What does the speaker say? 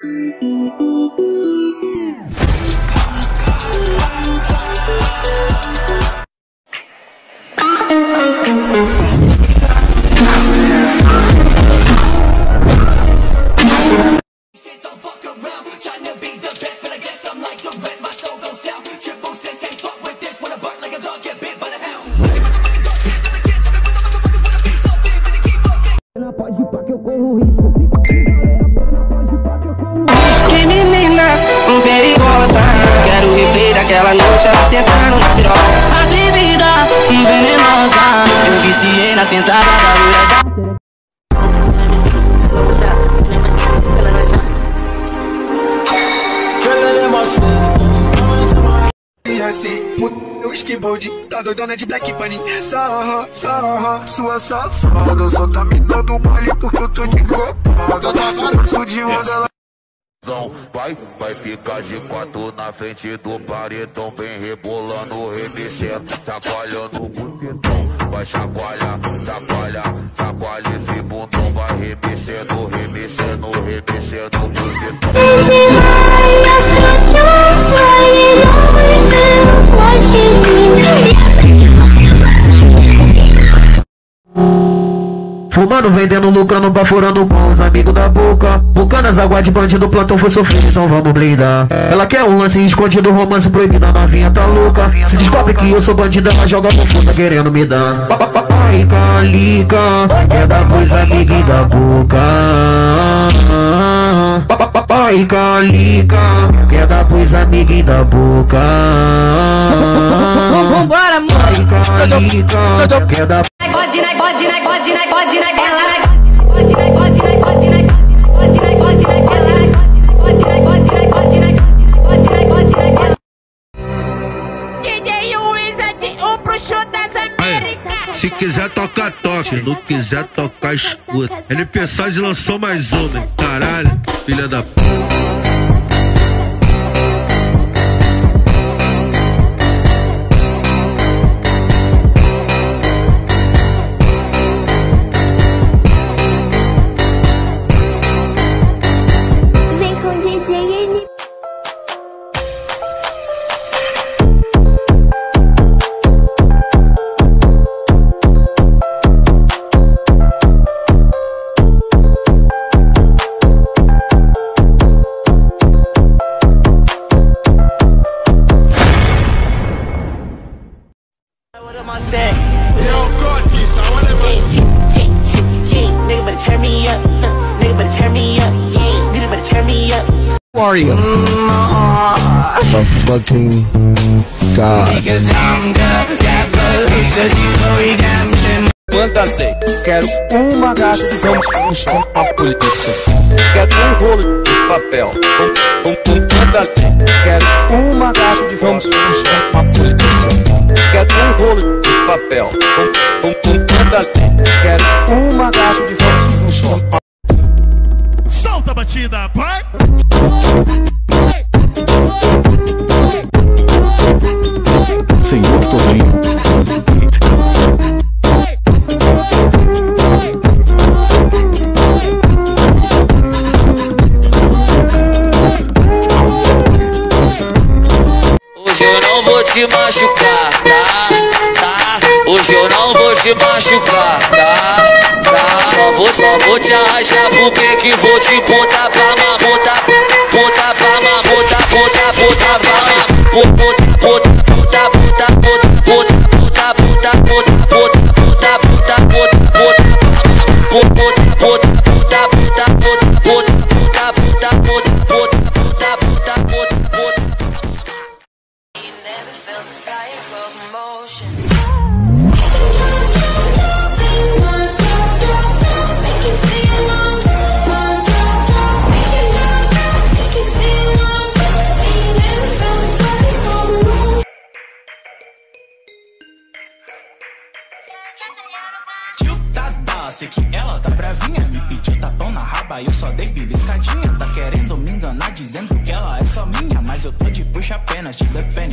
Pode ir pra que eu corro risco. Perigosa Quero replay daquela noite Ela sentando na piroca. Atrevida e venenosa. Eu viciei na sentada da loira da E assim, eu esquivou de tá doidona de Black Bunny. Sarra, sarra, sua safada Só. Tá me dando mole porque eu tô de copada Sou de onda, ela Vai, vai ficar de quatro na frente do paredão Vem rebolando, remexendo, chacoalhando o bucetão Vai chacoalhar, chacoalha, chacoalha esse bundão Vai remexendo, Fumando, vendendo, lucrando, baforando com os amigos da boca. Bucanas, água de bandido, plantão foi sofrido, então vamos blindar. Ela quer um lance escondido, romance proibido, a novinha tá louca. Se descobre que eu sou bandida, ela joga com força querendo me dar. Pa- pa- pa- Pai, calica, quer dar pros amigos da boca. Pa- pa- pa- Pai, calica, quer dar pros amigos da boca. Vambora, calica, quer dar Pode, né, pode, se quiser tocar, toca. Se não quiser tocar, escuta. LP Soz lançou mais uma. Caralho, filha da puta. I? Nigga better turn me up. Nigga better turn me up. Nigga better turn me up. Who are you? A fucking god. Quanta lei? Quero uma caixa de vamos buscar a polícia. Quero um rolo de papel. Com, com, com quanta lei? Quero uma caixa de vamos buscar a polícia. Quero um rolo de papel. Com, com, com quanta lei? Quero uma caixa de vamos buscar a Solta a batida, pai! Senhor Torinho. Hoje eu não vou te machucar, tá? Hoje eu não vou te machucar, tá? Tá? Só vou, só vou te arrastar pro que vou te botar pra mamar, botar, pra mamar, botar, botar, pra mamar, botar, botar, botar, botar, botar, tapão na raba, eu só dei beliscadinha Tá querendo me enganar, dizendo que ela é só minha Mas eu tô de puxa apenas, te galinha